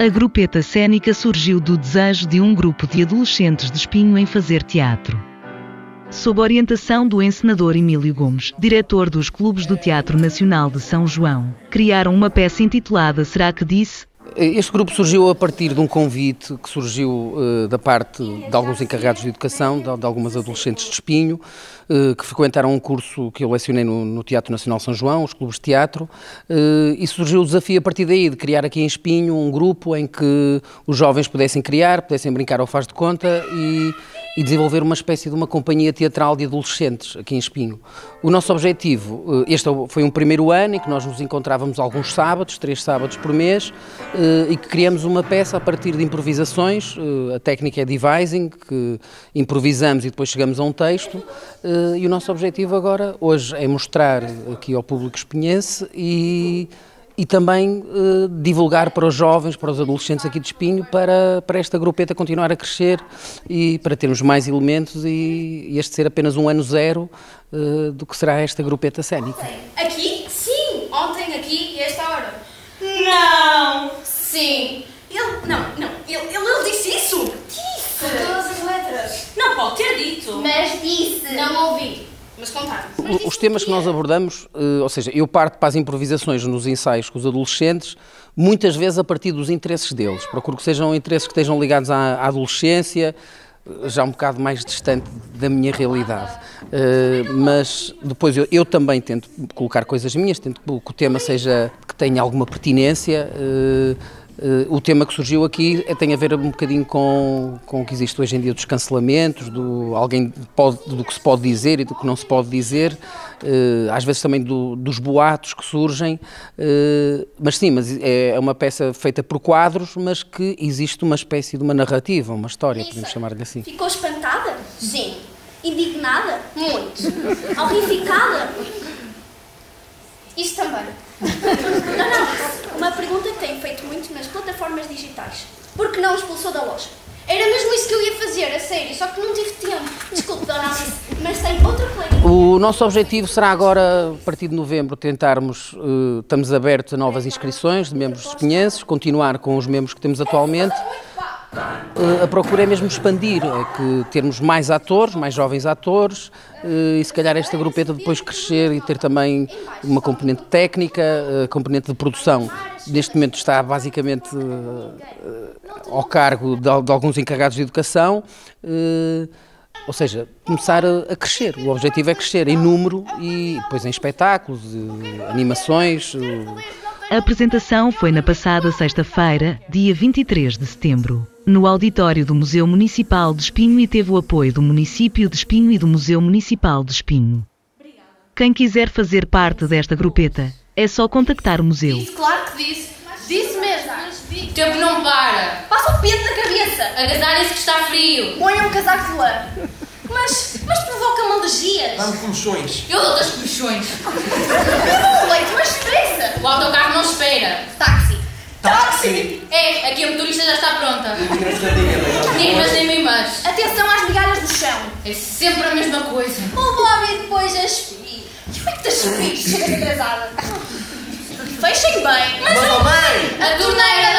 A grupeta cênica surgiu do desejo de um grupo de adolescentes de Espinho em fazer teatro. Sob orientação do encenador Emílio Gomes, diretor dos Clubes do Teatro Nacional de São João, criaram uma peça intitulada Será que Disse? Este grupo surgiu a partir de um convite que surgiu uh, da parte de alguns encarregados de educação, de, de algumas adolescentes de Espinho, uh, que frequentaram um curso que eu lecionei no, no, Teatro Nacional São João, os clubes de teatro, uh, e surgiu o desafio a partir daí de criar aqui em Espinho um grupo em que os jovens pudessem criar, pudessem brincar ao faz de conta e e desenvolver uma espécie de uma companhia teatral de adolescentes aqui em Espinho. O nosso objetivo, eh, este foi um primeiro ano em que nós nos encontrávamos alguns sábados, três sábados por mês, eh, e que criamos uma peça a partir de improvisações. Eh, a técnica é devising, que improvisamos e depois chegamos a um texto. E o nosso objetivo agora, hoje, é mostrar aqui ao público espinhense e e também eh, divulgar para os jovens, para os adolescentes aqui de Espinho, para, para esta grupeta continuar a crescer e para termos mais elementos e, e este ser apenas um ano zero eh, do que será esta grupeta cénica. Aqui? Sim, ontem aqui e esta hora. Não! Sim. Ele, não, não, ele, ele, ele disse isso? Disse! Com todas as letras. Não pode ter dito. Mas disse. Não ouvi. Mas. Os temas que nós abordamos, eh, ou seja, eu parto para as improvisações nos ensaios com os adolescentes, muitas vezes a partir dos interesses deles. Procuro que sejam interesses que estejam ligados à, adolescência, eh, já um bocado mais distante da minha realidade. Uh, mas depois eu, eu, também tento colocar coisas minhas, tento que o tema seja que tenha alguma pertinência. Uh, o tema que surgiu aqui é, tem a ver um bocadinho com, com o que existe hoje em dia dos cancelamentos, do, alguém pode, do que se pode dizer e do que não se pode dizer, uh, às vezes também do, dos boatos que surgem, mas sim, mas é, é uma peça feita por quadros, mas que existe uma espécie de uma narrativa, uma história, podemos chamar-lhe assim. Ficou espantada? Sim. Indignada? Muito. Horrificada? Isso também. Não, não. Uma pergunta que tenho feito muito nas plataformas digitais. Por que não expulsou da loja? Era mesmo isso que eu ia fazer, a sério, só que não tive tempo. Desculpe, dona Alice, mas tem outra colega. O nosso objetivo será agora, a partir de novembro, tentarmos, uh, estamos abertos a novas inscrições de membros espinhenses, continuar com os membros que temos atualmente. A procura é mesmo expandir, é que termos mais atores, mais jovens atores, uh, e se calhar esta grupeta depois crescer e ter também uma componente técnica, uh, componente de produção. Neste momento está basicamente ao cargo de, alguns encarregados de educação, ou seja, começar a, crescer. O objetivo é crescer em número e depois em espetáculos, animações. A apresentação foi na passada sexta-feira, dia 23 de setembro, no auditório do Museu Municipal de Espinho e teve o apoio do município de Espinho e do Museu Municipal de Espinho. Quem quiser fazer parte desta grupeta, é só contactar o museu. Disse, claro que disse. Disse mesmo. O tempo não para. Passa o peso na cabeça. Agasalhem-se que está frio. Ponha um casaco de lã. Mas, mas provoca-me alergias. Dá-me comichões. Eu dou-te as comichões. eu dou leite, mas estressa. O autocarro não espera. Táxi. Táxi! É, aqui a motorista já está pronta. Nem mas nem mais. Atenção às migalhas do chão. É sempre a mesma coisa. O Bobby depois as filhas. E o é que te filhos? Chegas atrasada. Fechem bem. Mas, mas a, a torneira